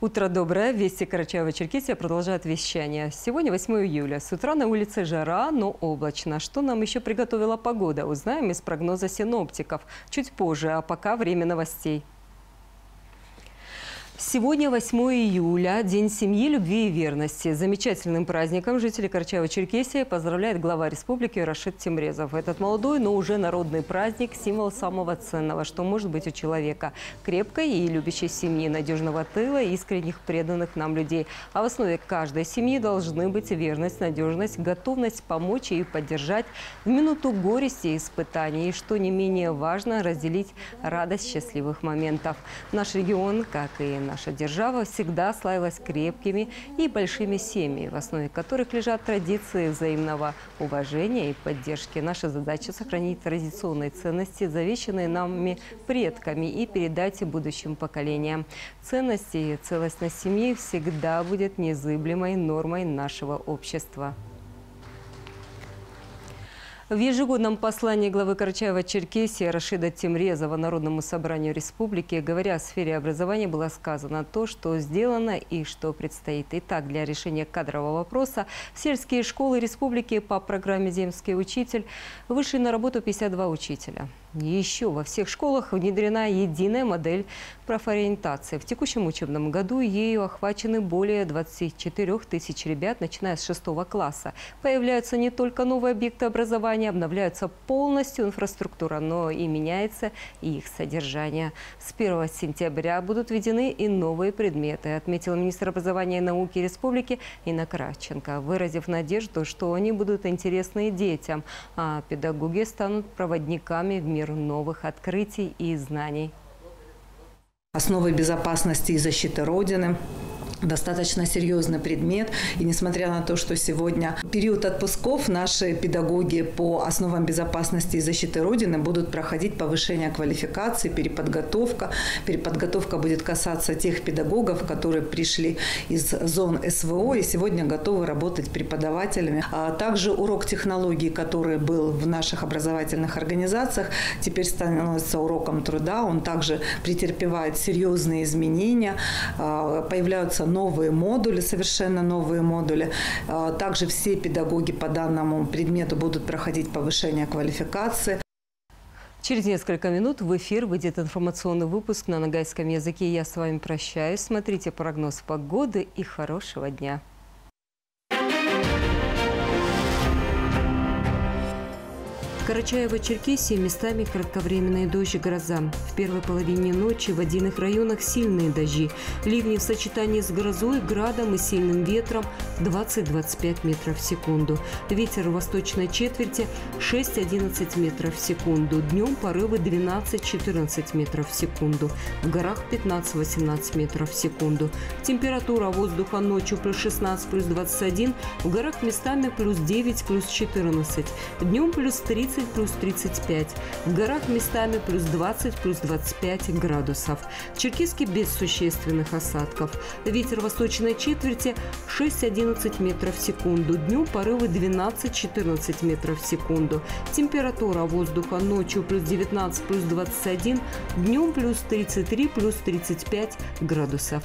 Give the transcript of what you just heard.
Утро доброе. Вести Карачаева-Черкесия продолжает вещание. Сегодня 8 июля. С утра на улице жара, но облачно. Что нам еще приготовила погода, узнаем из прогноза синоптиков. Чуть позже, а пока время новостей. Сегодня 8 июля, День семьи, любви и верности. Замечательным праздником жители Карачаева-Черкесии поздравляет глава республики Рашид Тимрезов. Этот молодой, но уже народный праздник – символ самого ценного, что может быть у человека. Крепкой и любящей семьи, надежного тыла и искренних преданных нам людей. А в основе каждой семьи должны быть верность, надежность, готовность помочь и поддержать в минуту горести и испытаний. И, что не менее важно, разделить радость счастливых моментов. Наш регион, как и Наша держава всегда славилась крепкими и большими семьями, в основе которых лежат традиции взаимного уважения и поддержки. Наша задача – сохранить традиционные ценности, завещанные нами предками, и передать будущим поколениям. Ценности и целостность семьи всегда будет незыблемой нормой нашего общества. В ежегодном послании главы Карачаева-Черкесии Рашида Тимрезова Народному собранию республики, говоря о сфере образования, было сказано то, что сделано и что предстоит. Итак, для решения кадрового вопроса сельские школы республики по программе «Земский учитель» вышли на работу 52 учителя. Еще во всех школах внедрена единая модель профориентации. В текущем учебном году ею охвачены более 24 тысяч ребят, начиная с 6 класса. Появляются не только новые объекты образования, обновляются полностью инфраструктура, но и меняется их содержание. С 1 сентября будут введены и новые предметы, отметил министр образования и науки республики Инна Кравченко, выразив надежду, что они будут интересны детям, а педагоги станут проводниками в мир мир новых открытий и знаний. Основы безопасности и защиты Родины достаточно серьезный предмет. И несмотря на то, что сегодня период отпусков, наши педагоги по основам безопасности и защиты Родины будут проходить повышение квалификации, переподготовка. Переподготовка будет касаться тех педагогов, которые пришли из зон СВО и сегодня готовы работать преподавателями. А также урок технологий, который был в наших образовательных организациях, теперь становится уроком труда. Он также претерпевает серьезные изменения. А, появляются новые модули, совершенно новые модули. А, также все педагоги по данному предмету будут проходить повышение квалификации. Через несколько минут в эфир выйдет информационный выпуск на нагайском языке. Я с вами прощаюсь. Смотрите прогноз погоды и хорошего дня. Карачаево-Черкесия местами кратковременные дожди гроза. В первой половине ночи в отдельных районах сильные дожди. Ливни в сочетании с грозой, градом и сильным ветром 20-25 метров в секунду. Ветер в восточной четверти 6-11 метров в секунду. Днем порывы 12-14 метров в секунду. В горах 15-18 метров в секунду. Температура воздуха ночью плюс 16, плюс 21. В горах местами плюс 9, плюс 14. Днем плюс 30, 30 плюс 35. В горах местами плюс 20 плюс 25 градусов. В Черкиске без существенных осадков. Ветер восточной четверти 6-11 метров в секунду. Днем порывы 12-14 метров в секунду. Температура воздуха ночью плюс 19 плюс 21. Днем плюс 33 плюс 35 градусов.